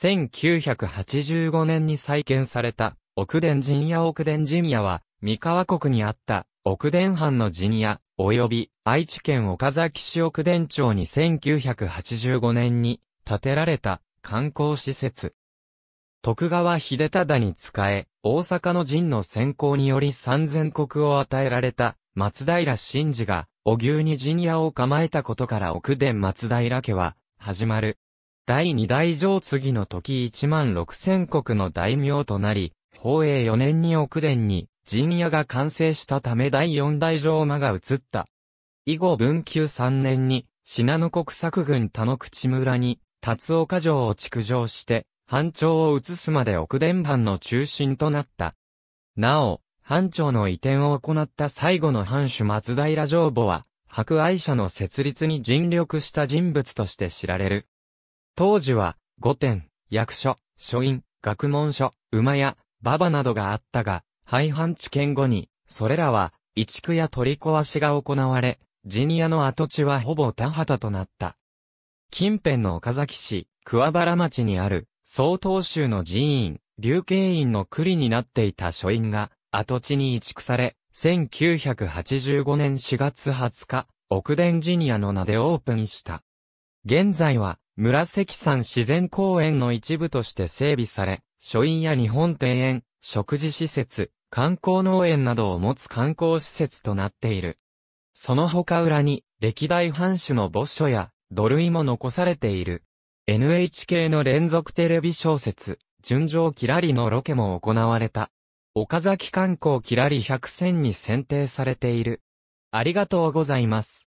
1985年に再建された、奥田陣屋奥田陣屋は、三河国にあった奥田藩の陣屋、及び愛知県岡崎市奥田町に1985年に建てられた観光施設。徳川秀忠に仕え、大阪の陣の先行により三千国を与えられた松平真治が、荻生に陣屋を構えたことから奥田松平家は、始まる。第二代上次の時一万六千国の大名となり、宝永四年に奥田に陣屋が完成したため第四代城馬が移った。以後文久三年に、信濃国作軍田の口村に、達岡城を築城して、藩庁を移すまで奥田藩の中心となった。なお、藩庁の移転を行った最後の藩主松平城母は、博愛社の設立に尽力した人物として知られる。当時は、御殿、役所、書院、学問所、馬屋、馬場などがあったが、廃藩置県後に、それらは、移築や取り壊しが行われ、ジニアの跡地はほぼ田畑となった。近辺の岡崎市、桑原町にある、総統州の寺院、流慶院の栗になっていた書院が、跡地に移築され、1985年4月20日、奥田ジニアの名でオープンした。現在は、紫山自然公園の一部として整備され、書院や日本庭園、食事施設、観光農園などを持つ観光施設となっている。その他裏に、歴代藩主の墓所や、土塁も残されている。NHK の連続テレビ小説、純情キラリのロケも行われた。岡崎観光キラリ100選に選定されている。ありがとうございます。